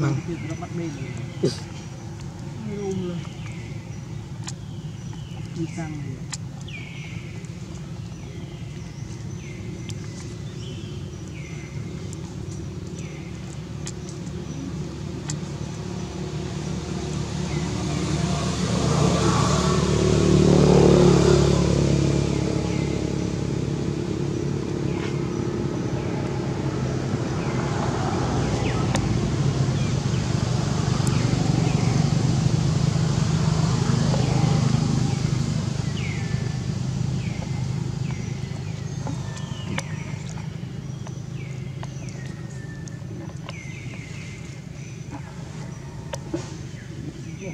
Vâng. Đi.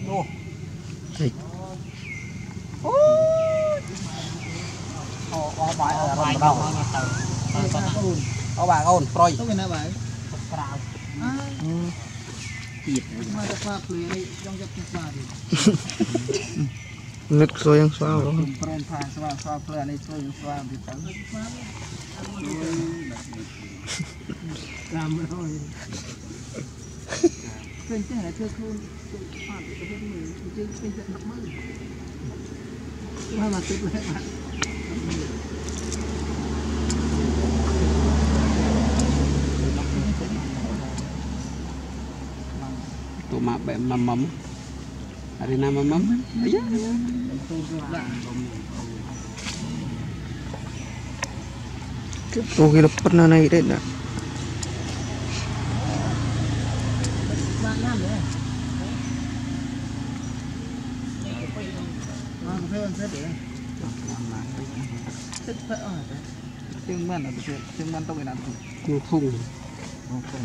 នោះតិចអូអូបាយអរម្ដងទៅអូបាទអូនប្រយទៅណាបាទក្រៅទៀតមកទៅខ្លាភ្លៀងចង់យកទឹកបាទនឹកស្រួយយ៉ាងស្វាហ៎ប្រែនថាស្វាស្វាភ្លៀងនេះស្រួយយ៉ាងស្វាពីទៅតាមរយ ពេញទេហើយធ្វើខ្លួនអត់ទៅវិញមើលយើងពេញទៅ10ម៉ឺនមកមកទឹកលេបាទទូមកបែបមមមអរិណាមមមអាយ៉ាទូគេលបណាណៃទេណា Tiếng mặn là được chuyện, tiếng mặn tao phải làm gì? Tiếng khung Tiếng khung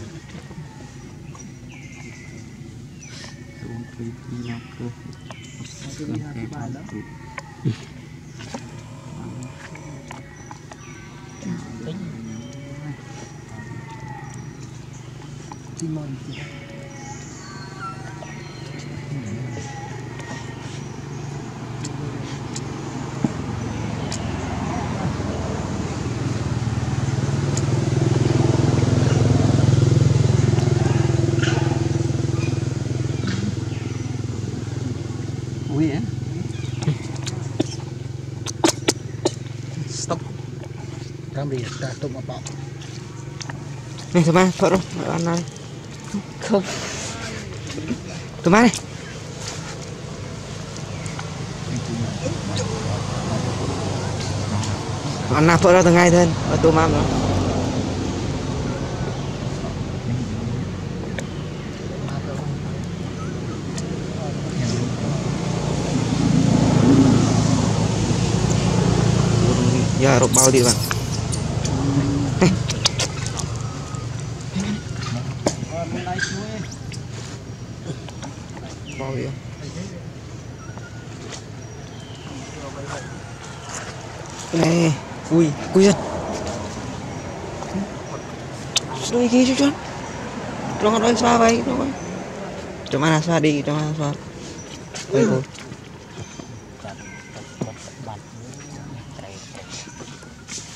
Tiếng khung Tiếng Where? Stop. Đang bị ta tụm mà bọc. Này tụm ăn, phở rồi, ăn ăn. Không. Tụm ăn đi. Ăn nạp phở ra từng ngày thôi, tụm ăn rồi. giờ rộp bao đi bạn. Bao đi. Này, ui ui giật đôi kia chút chút trong còn đôi xoa vậy nó còn cho mà xoa đi trong mà xoa quay rồi Thank you.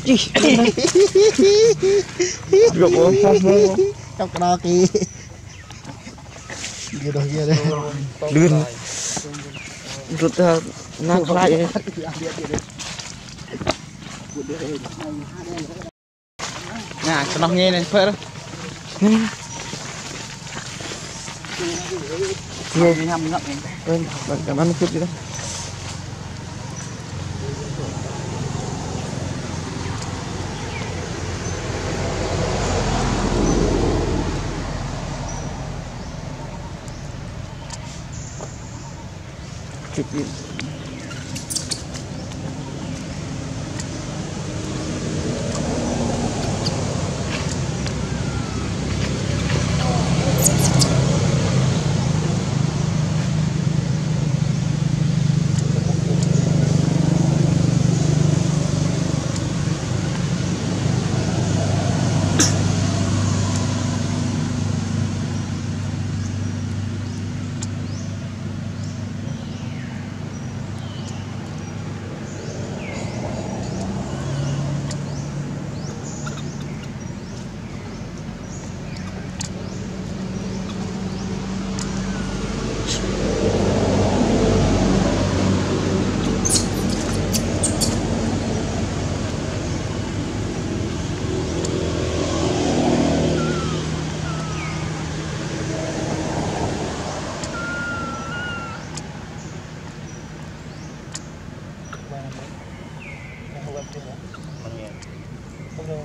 Ih, gak bohong. Kau keraki. Gitu dia deh. Dun. Duta nak lagi. Nah, senang Ini. nih, per. Ngồi ngâm ngậm. Vâng, vâng, cảm ơn phút đi đó. discipline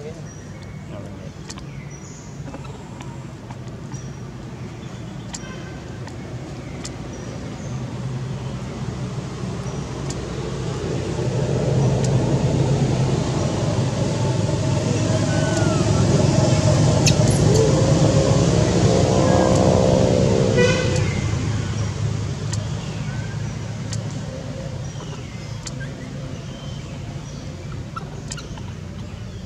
đi. không